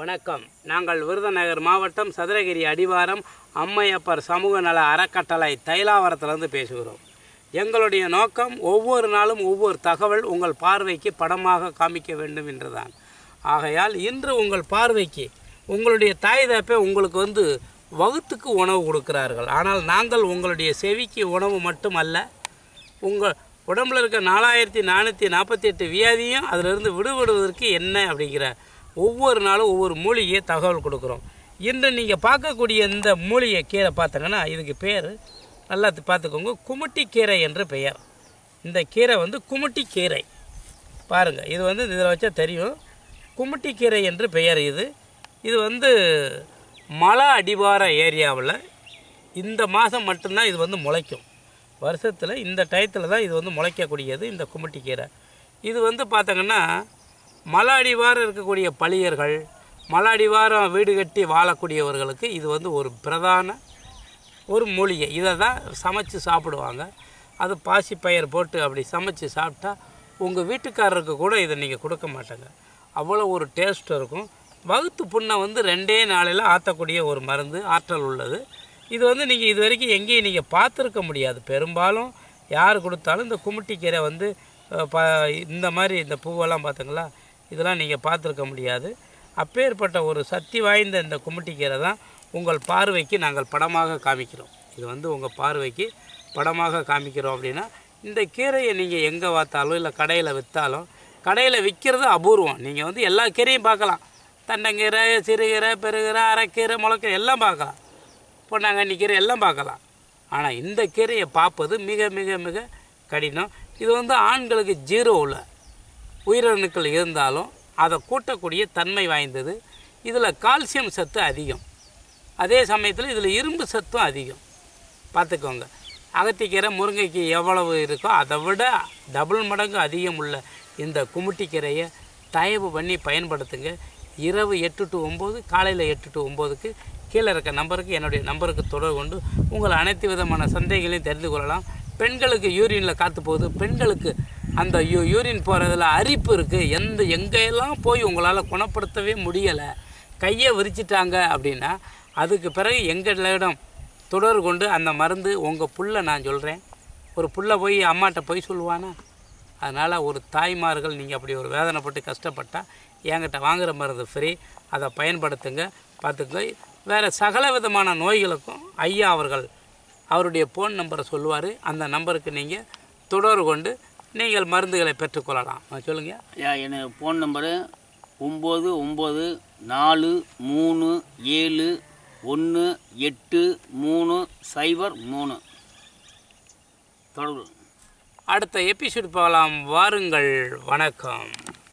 வணக்கம். நாங்கள் விருதுநகர் மாவட்டம் சதுரகிரி அடிவாரம் அம்மையப்பர் சமூக நல அறக்கட்டளை தைலாவரத்திலிருந்து பேசுகிறோம். எங்களுடைய நோக்கம் ஒவ்வொரு நாளும் ஒவ்வொரு தகவல் உங்கள் பார்வைக்கு படமாக காமிக்க வேண்டும் என்றுதான். ஆகையால் இன்று உங்கள் பார்வைக்கு உங்களுடைய தாய் தப்பே உங்களுக்கு வந்து வகுத்துக்கு உணவு கொடுக்கிறார்கள். ஆனால் நாங்கள் உங்களுடைய செவிக்கு உணவு மட்டுமல்ல உங்கள் உடம்புல இருக்க நாலாயிரத்தி நானூற்றி நாற்பத்தி எட்டு வியாதியும் அதிலிருந்து விடுபடுவதற்கு என்ன அப்படிங்கிற ஒவ்வொரு நாளும் ஒவ்வொரு மூலிகையை தகவல் கொடுக்குறோம். இன்று நீங்கள் பார்க்கக்கூடிய இந்த மூலிகை கீரை பார்த்தீங்கன்னா இதுக்கு பேர் நல்லா பார்த்துக்கோங்க. குமுட்டி கீரை என்று பெயர். இந்த கீரை வந்து குமுட்டி கீரை. பாருங்கள் இது வந்து இதில் வச்சா தெரியும். குமுட்டி கீரை என்று பெயர் இது. இது வந்து மலை அடிவார ஏரியாவில் இந்த மாதம் மட்டும்தான் இது வந்து முளைக்கும். வருஷத்தில் இந்த டயத்தில் தான் இது வந்து முளைக்கக்கூடியது இந்த குமுட்டி கீரை. இது வந்து பார்த்தங்கன்னா மல அடிவாரம் இருக்கக்கூடிய பழியர்கள் மல அடிவாரம் வீடு கட்டி வாழக்கூடியவர்களுக்கு இது வந்து ஒரு பிரதான ஒரு மூலிகை இதை தான் சமைச்சு சாப்பிடுவாங்க. அது பாசி பயிர் போட்டு அப்படி சமைச்சு சாப்பிட்டா உங்கள் வீட்டுக்காரருக்கு கூட இதை நீங்கள் கொடுக்க மாட்டாங்க. அவ்வளோ ஒரு டேஸ்ட் இருக்கும். வகுத்து புண்ணை வந்து ரெண்டே நாளையில் ஆற்றக்கூடிய ஒரு மருந்து ஆற்றல் உள்ளது. இது வந்து நீங்கள் இது வரைக்கும் எங்கேயும் நீங்கள் பார்த்துருக்க முடியாது. பெரும்பாலும் யார் கொடுத்தாலும் இந்த குமுட்டிக்கீரை வந்து ப இந்த மாதிரி இந்த பூவெல்லாம் பார்த்தீங்களா? இதெல்லாம் நீங்கள் பார்த்துருக்க முடியாது. அப்பேற்பட்ட ஒரு சக்தி வாய்ந்த இந்த கும்மிட்டிக்கீரை தான் உங்கள் பார்வைக்கு நாங்கள் படமாக காமிக்கிறோம். இது வந்து உங்கள் பார்வைக்கு படமாக காமிக்கிறோம் அப்படின்னா இந்த கீரையை நீங்கள் எங்கே பார்த்தாலும் இல்லை கடையில் விற்றாலும் கடையில் விற்கிறது அபூர்வம். நீங்கள் வந்து எல்லா கீரையும் பார்க்கலாம். தண்டங்கீரை சிறுகீரை பெருகீரை அரைக்கீரை முளைக்கீரை எல்லாம் பார்க்கலாம். பொன்னாங்கண்ணி கீரை எல்லாம் பார்க்கலாம். ஆனால் இந்த கீரையை பார்ப்பது மிக மிக மிக கடினம். இது வந்து ஆண்களுக்கு ஜீரோ உள்ள. உயிரணுக்கள் இருந்தாலும் அதை கூட்டக்கூடிய தன்மை வாய்ந்தது. இதில் கால்சியம் சத்து அதிகம். அதே சமயத்தில் இதில் இரும்பு சத்தும் அதிகம். பார்த்துக்கோங்க. அகத்திக்கீரை முருங்கைக்கு எவ்வளவு இருக்கோ அதை விட டபுள் மடங்கு அதிகம் உள்ள இந்த குமுட்டிக்கீரையை தயவு பண்ணி பயன்படுத்துங்க. இரவு எட்டு டு ஒம்பது காலையில் எட்டு டு ஒம்போதுக்கு கீழே இருக்க நம்பருக்கு என்னுடைய நம்பருக்கு தொடர்பு கொண்டு உங்கள் அனைத்து விதமான சந்தேகங்களையும் தெரிந்து கொள்ளலாம். பெண்களுக்கு யூரியனில் காற்று போகுது. பெண்களுக்கு அந்த யூ யூரின் போகிறதுல அரிப்பு இருக்குது எந்த எங்கெல்லாம் போய் உங்களால் குணப்படுத்தவே முடியலை கையை விரிச்சிட்டாங்க அப்படின்னா அதுக்கு பிறகு எங்களிடம் தொடர்பு கொண்டு அந்த மருந்து உங்கள் புள்ள நான் சொல்கிறேன் ஒரு புள்ள போய் அம்மாட்ட போய் சொல்லுவானா? அதனால் ஒரு தாய்மார்கள் நீங்கள் அப்படி ஒரு வேதனைப்பட்டு கஷ்டப்பட்டால் என்கிட்ட வாங்குகிற மருந்து ஃப்ரீ அதை பயன்படுத்துங்க பார்த்துங்க வேறு சகல விதமான நோய்களுக்கும் ஐயா அவர்கள் அவருடைய ஃபோன் நம்பரை சொல்லுவார். அந்த நம்பருக்கு நீங்கள் தொடர்பு கொண்டு நீங்கள் மருந்துகளை பெற்றுக்கொள்ளலாம் ஆ, சொல்லுங்க. ஐயா எனக்கு ஃபோன் நம்பரு ஒம்பது ஒம்பது நாலு மூணு ஏழு ஒன்று எட்டு மூணு சைபர் மூணு. தொடர்பு அடுத்த எபிசோட் போகலாம் வாருங்கள். வணக்கம்.